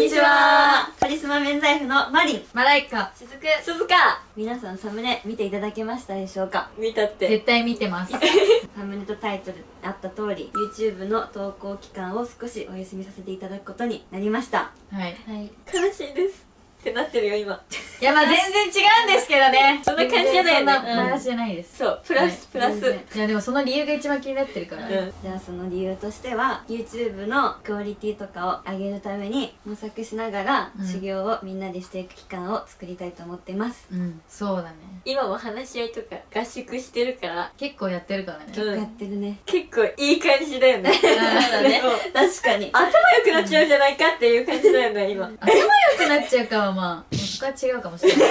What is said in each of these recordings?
んにちは。カリスマ免罪符のマリン。マライカ。しずく。鈴鹿皆さんサムネ見ていただけましたでしょうか？見たって。絶対見てます。サムネとタイトルあった通り YouTube の投稿期間を少しお休みさせていただくことになりました。はい。はい。悲しいです。ってなってるよ今いやまあ全然違うんですけどね。そんな感じじゃない。よねそんなマイナスじゃないです、そうプラス、プラス。全然。いやでもその理由が一番気になってるから、うん。じゃあその理由としては YouTube のクオリティとかを上げるために模索しながらうん。修行をみんなでしていく期間を作りたいと思ってます、うん。そうだね。今も話し合いとか合宿してるから。結構やってるからね。うん。やってるね。結構いい感じだよね。そうだねも確かに。頭良くなっちゃうんじゃないかっていう感じだよね今。頭良くなっちゃうかはまあは違うかもしれない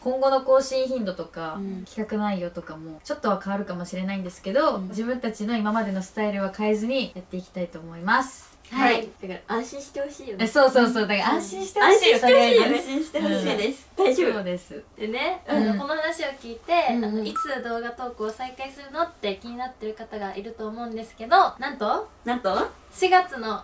今後の更新頻度とか、うん。企画内容とかもちょっとは変わるかもしれないんですけど、うん。自分たちの今までのスタイルは変えずにやっていきたいと思います。はい。だから安心してほしいよね。えそうそうそう。だから安心してほしいよ安心してほしいよね。安心してほしいです、大丈夫。そうです。でね、うん。あのこの話を聞いて、うんうん。あのいつ動画投稿を再開するのって気になってる方がいると思うんですけどなんとなんと？4月の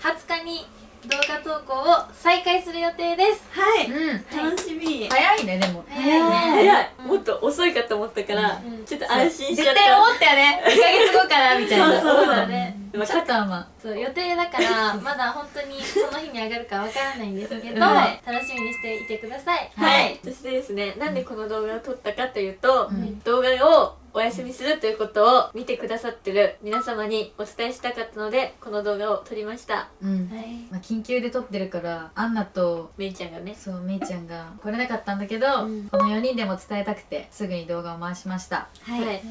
20日に動画投稿を再開する予定ですはい、うん楽しみ、早いねでも早いね早いもっと遅いかと思ったから、うん。ちょっと安心しち絶ゃった。対思ったよね2ヶ月後かなみたいな。そうそうだねちょっとはまあそう予定だからまだ本当にその日に上がるかわからないんですけど、はい。楽しみにしていてください。はい。はい。そしてですねなんでこの動画を撮ったかというと、うん。動画をお休みするということを見てくださってる皆様にお伝えしたかったのでこの動画を撮りました。うん。はい。まあ、緊急で撮ってるからアンナとめいちゃんがね。そうめいちゃんが来れなかったんだけど、うん。この4人でも伝えたくてすぐに動画を回しました。はい、はい。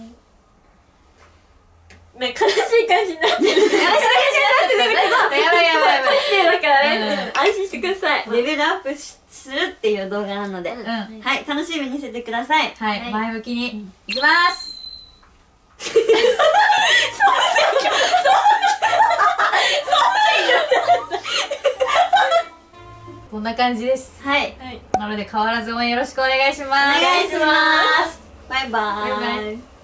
ね悲しい感じになってる。やばいやばいやばいだからね、うん。安心してください。レベルアップしするっていう動画なので、うん。うんはい。楽しみにしててください。はい、はい。前向きに。いきます こんな感じです。はい。はい。なので変わらず応援よろしくお願いします。お願いします。バイバーイ。バイバイ